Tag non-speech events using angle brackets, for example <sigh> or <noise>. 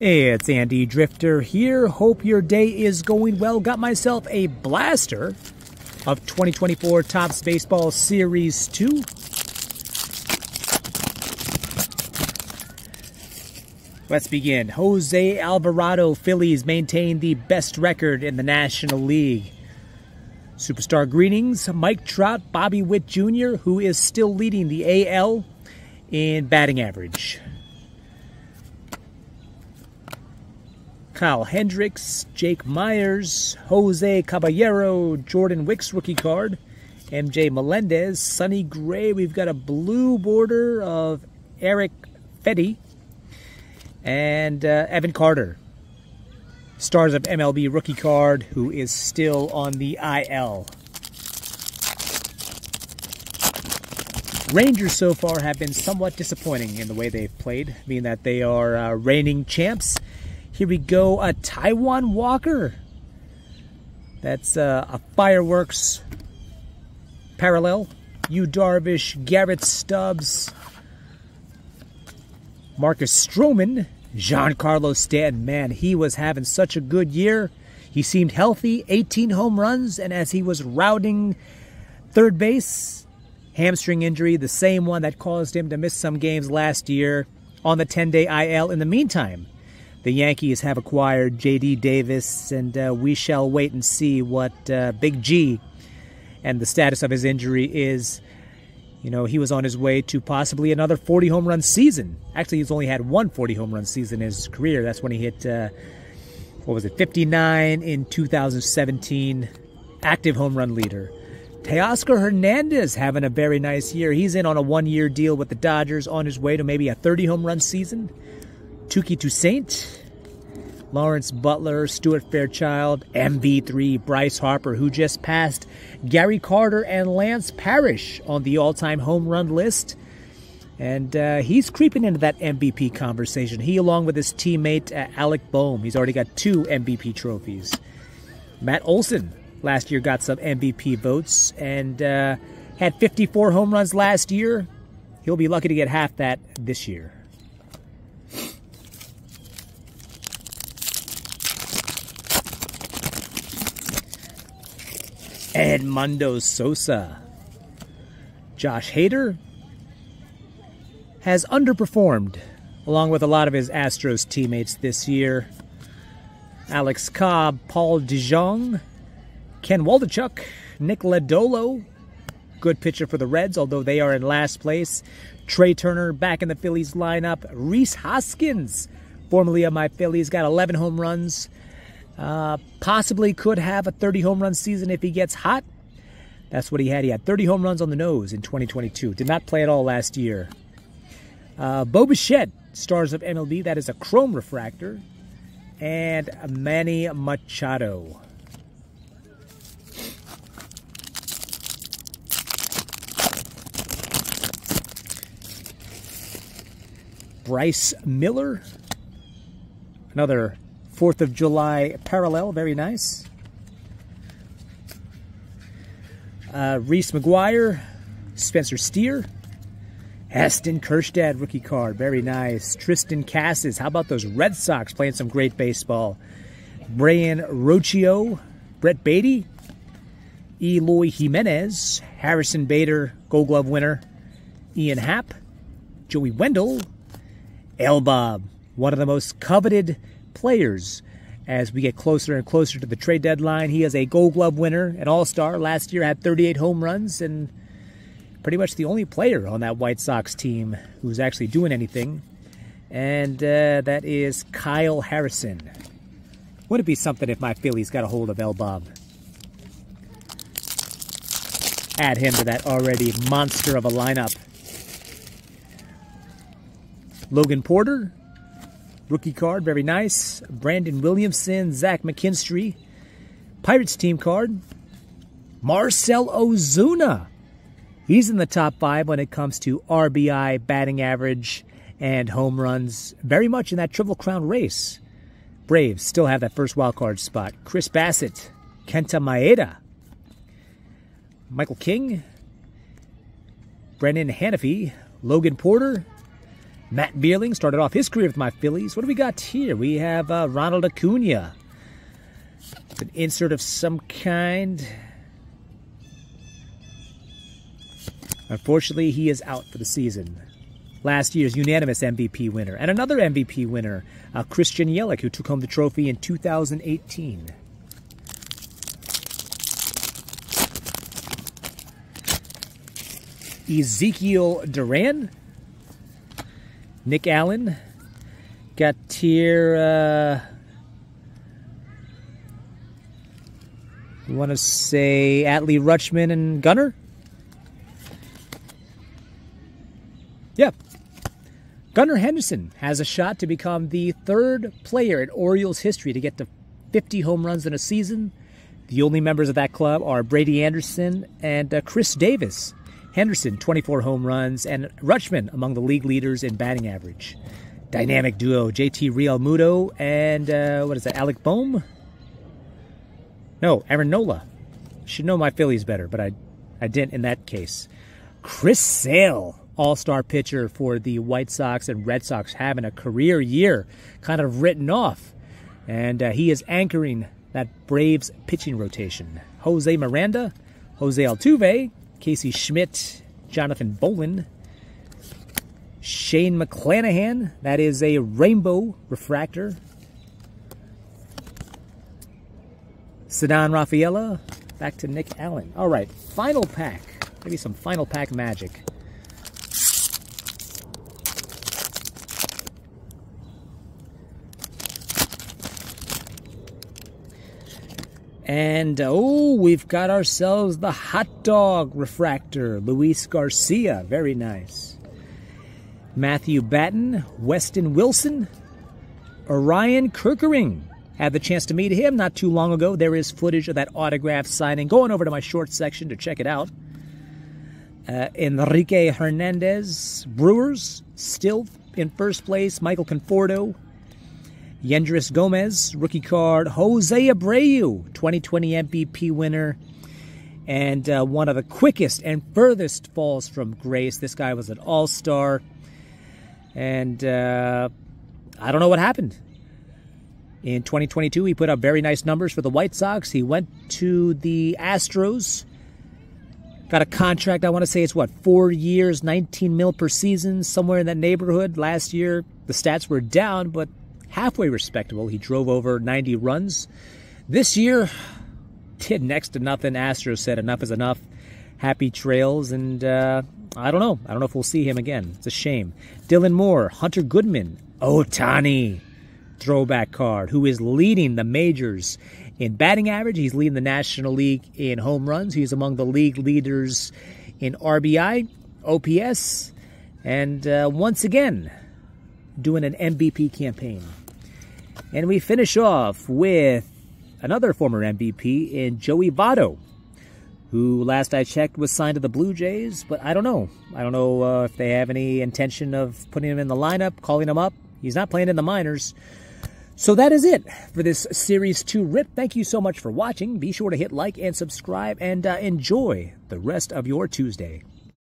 It's Andy Drifter here. Hope your day is going well. Got myself a blaster of 2024 Topps Baseball Series 2. Let's begin. Jose Alvarado Phillies maintain the best record in the National League. Superstar greetings, Mike Trout, Bobby Witt Jr., who is still leading the AL in batting average. Kyle Hendricks, Jake Meyers, Jose Caballero, Jordan Wicks rookie card, MJ Melendez, Sonny Gray. We've got a blue border of Eric Fedde and uh, Evan Carter. Stars of MLB rookie card who is still on the IL. Rangers so far have been somewhat disappointing in the way they've played, meaning that they are uh, reigning champs here we go, a Taijuan Walker. That's uh, a fireworks parallel. Yu Darvish, Garrett Stubbs, Marcus Stroman, Giancarlo Stanton. Man, he was having such a good year. He seemed healthy, 18 home runs, and as he was routing third base, hamstring injury, the same one that caused him to miss some games last year on the 10 day IL. In the meantime, the Yankees have acquired J.D. Davis, and uh, we shall wait and see what uh, Big G and the status of his injury is. You know, he was on his way to possibly another 40 home run season. Actually, he's only had one 40 home run season in his career. That's when he hit, uh, what was it, 59 in 2017. Active home run leader. Teoscar Hernandez having a very nice year. He's in on a one year deal with the Dodgers on his way to maybe a 30 home run season. Touki Toussaint, Lawrence Butler, Stuart Fairchild, MV3, Bryce Harper, who just passed Gary Carter and Lance Parrish on the all time home run list. And uh, he's creeping into that MVP conversation. He, along with his teammate uh, Alec Bohm, he's already got two MVP trophies. Matt Olson last year got some MVP votes and uh, had 54 home runs last year. He'll be lucky to get half that this year. Edmundo Sosa. Josh Hader has underperformed, along with a lot of his Astros teammates this year. Alex Cobb, Paul DeJong, Ken Waldichuk, Nick Lodolo, good pitcher for the Reds, although they are in last place. Trea Turner back in the Phillies lineup. Rhys Hoskins, formerly of my Phillies, got 11 home runs. Uh, possibly could have a 30 home run season if he gets hot. That's what he had. He had 30 home runs on the nose in 2022. Did not play at all last year. Uh, Bo Bichette, stars of MLB. That is a chrome refractor. And Manny Machado. Bryce Miller. Another 4th of July parallel, very nice. Uh, Reese McGuire, Spencer Steer, Heston Kjerstad rookie card, very nice. Triston Casas, how about those Red Sox playing some great baseball? Brayan Rocchio, Brett Baty, Eloy Jimenez, Harrison Bader, Gold Glove winner, Ian Happ, Joey Wendle, L. Bob, one of the most coveted players as we get closer and closer to the trade deadline. He is a Gold Glove winner, an All Star. Last year had 38 home runs and pretty much the only player on that White Sox team who's actually doing anything. And uh, that is Kyle Harrison. Would it be something if my Phillies got a hold of El Bob? Add him to that already monster of a lineup. Logan Porter, Rookie card, very nice. Brandon Williamson, Zach McKinstry. Pirates team card. Marcell Ozuna. He's in the top five when it comes to RBI, batting average, and home runs. Very much in that Triple Crown race. Braves still have that first wild card spot. Chris Bassitt, Kenta Maeda, Michael King, Brenan Hanifee, Logan Porter, Matt Vierling started off his career with my Phillies. What do we got here? We have uh, Ronald Acuna. An insert of some kind. Unfortunately, he is out for the season. Last year's unanimous MVP winner. And another MVP winner, uh, Christian Yelich, who took home the trophy in 2018. Ezekiel Duran. Nick Allen. Got here... Uh, want to say Adley Rutschman and Gunner? Yeah. Gunnar Henderson has a shot to become the third player in Orioles history to get to 50 home runs in a season. The only members of that club are Brady Anderson and uh, Chris Davis. Henderson, 24 home runs, and Rutschman among the league leaders in batting average. Dynamic duo, JT Realmuto and, uh, what is that, Alec Bohm? No, Aaron Nola. Should know my Phillies better, but I, I didn't in that case. Chris Sale, all-star pitcher for the White Sox and Red Sox, having a career year, kind of written off, and uh, he is anchoring that Braves pitching rotation. Jose Miranda, Jose Altuve, Casey Schmidt, Jonathan Bowlan, Shane McClanahan, that is a rainbow refractor Ceddanne Rafaela, back to Nick Allen. All right, final pack. Maybe some final pack magic. And oh, we've got ourselves the hot dog refractor, Luis Garcia. Very nice. Matthew Batten, Weston Wilson, Orion Kerkering, had the chance to meet him not too long ago. There is footage of that autograph signing. Going over to my short section to check it out. Uh, Enrique Hernandez, Brewers, still in first place. Michael Conforto, Yoendrys Gomez, rookie card. Jose Abreu, 2020 MVP winner. And uh, one of the quickest and furthest falls from grace. This guy was an all star. And uh, I don't know what happened. In 2022, he put up very nice numbers for the White Sox. He went to the Astros, got a contract. I want to say it's what four years, 19 mil per season, somewhere in that neighborhood. Last year, the stats were down, but halfway respectable. He drove over 90 runs. This year, <sighs> did next to nothing. Astros said enough is enough. Happy trails, and uh, I don't know. I don't know if we'll see him again. It's a shame. Dylan Moore, Hunter Goodman, Ohtani, throwback card who is leading the majors in batting average. He's leading the National League in home runs. He's among the league leaders in RBI, OPS, and uh, once again, doing an MVP campaign. And we finish off with another former MVP in Joey Votto, who last I checked was signed to the Blue Jays, but I don't know. I don't know uh, if they have any intention of putting him in the lineup, calling him up. He's not playing in the minors. So that is it for this Series 2 rip. Thank you so much for watching. Be sure to hit like and subscribe and uh, enjoy the rest of your Tuesday.